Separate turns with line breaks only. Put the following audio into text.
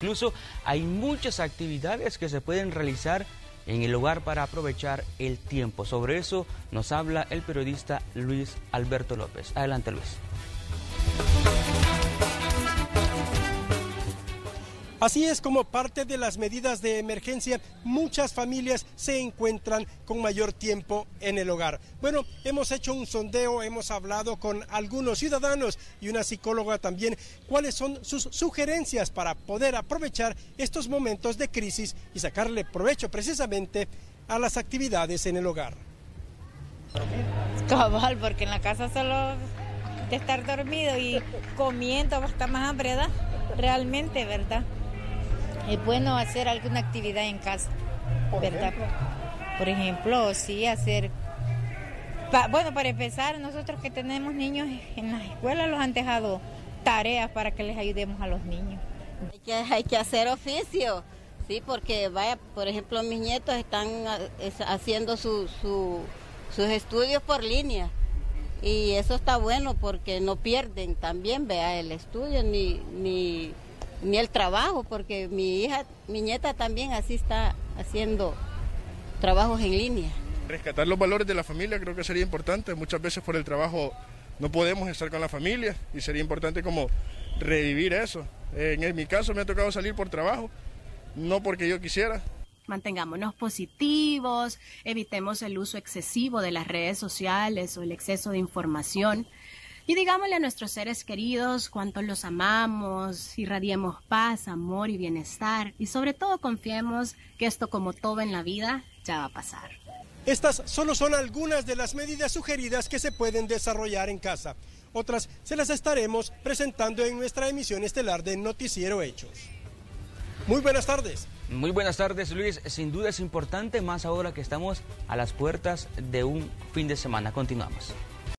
Incluso hay muchas actividades que se pueden realizar en el hogar para aprovechar el tiempo. Sobre eso nos habla el periodista Luis Alberto López. Adelante Luis.
Así es como parte de las medidas de emergencia, muchas familias se encuentran con mayor tiempo en el hogar. Bueno, hemos hecho un sondeo, hemos hablado con algunos ciudadanos y una psicóloga también, cuáles son sus sugerencias para poder aprovechar estos momentos de crisis y sacarle provecho precisamente a las actividades en el hogar.
Cabal, porque en la casa solo de estar dormido y comiendo hasta más hambre, ¿verdad? Realmente, ¿verdad? Es bueno hacer alguna actividad en casa, ¿verdad? Por ejemplo, sí, hacer... bueno, para empezar, nosotros que tenemos niños en las escuelas los han dejado tareas para que les ayudemos a los niños.
Hay que, hay que hacer oficio, sí, porque vaya, por ejemplo, mis nietos están haciendo sus estudios por línea. Y eso está bueno porque no pierden también, vea, el estudio ni, ni ni el trabajo, porque mi hija, mi nieta también así está haciendo trabajos en línea.
Rescatar los valores de la familia creo que sería importante. Muchas veces por el trabajo no podemos estar con la familia y sería importante como revivir eso. En mi caso me ha tocado salir por trabajo, no porque yo quisiera.
Mantengámonos positivos, evitemos el uso excesivo de las redes sociales o el exceso de información. Y digámosle a nuestros seres queridos cuánto los amamos, irradiemos paz, amor y bienestar y sobre todo confiemos que esto como todo en la vida ya va a pasar.
Estas solo son algunas de las medidas sugeridas que se pueden desarrollar en casa. Otras se las estaremos presentando en nuestra emisión estelar de Noticiero Hechos. Muy buenas tardes.
Muy buenas tardes Luis, sin duda es importante más ahora que estamos a las puertas de un fin de semana. Continuamos.